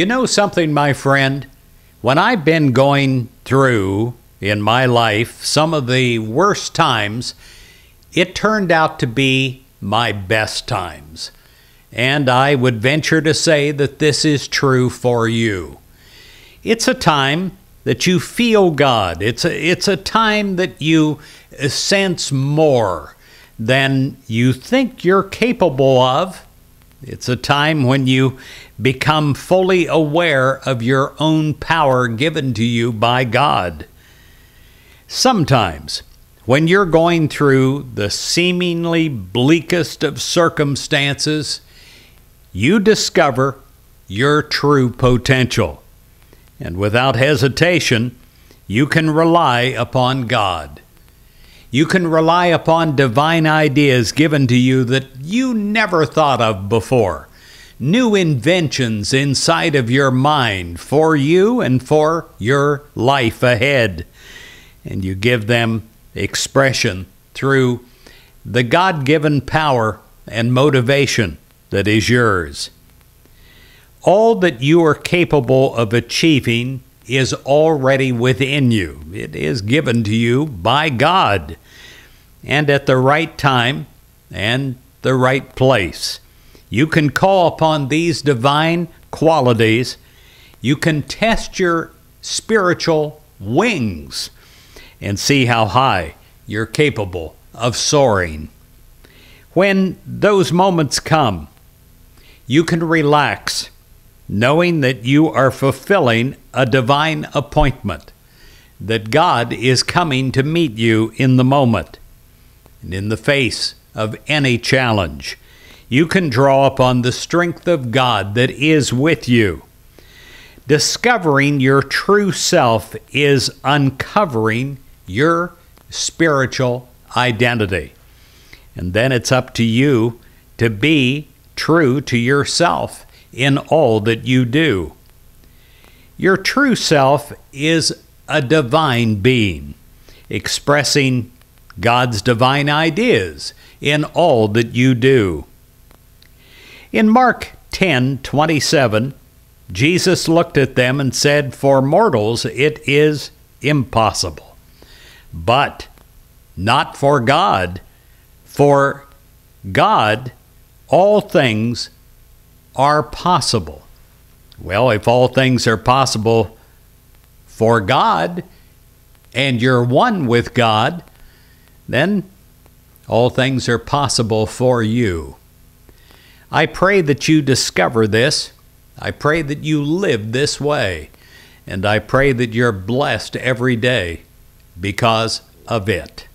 You know something, my friend? When I've been going through in my life some of the worst times, it turned out to be my best times. And I would venture to say that this is true for you. It's a time that you feel God. It's a, it's a time that you uh, sense more than you think you're capable of. It's a time when you become fully aware of your own power given to you by God. Sometimes, when you're going through the seemingly bleakest of circumstances, you discover your true potential. And without hesitation, you can rely upon God. You can rely upon divine ideas given to you that you never thought of before. New inventions inside of your mind for you and for your life ahead. And you give them expression through the God given power and motivation that is yours. All that you are capable of achieving is already within you. It is given to you by God and at the right time and the right place. You can call upon these divine qualities. You can test your spiritual wings and see how high you're capable of soaring. When those moments come, you can relax knowing that you are fulfilling a divine appointment, that God is coming to meet you in the moment. And in the face of any challenge, you can draw upon the strength of God that is with you. Discovering your true self is uncovering your spiritual identity. And then it's up to you to be true to yourself in all that you do. Your true self is a divine being, expressing God's divine ideas in all that you do. In Mark 10:27, Jesus looked at them and said, "For mortals it is impossible, but not for God, for God all things are possible. Well, if all things are possible for God and you're one with God, then all things are possible for you. I pray that you discover this. I pray that you live this way. And I pray that you're blessed every day because of it.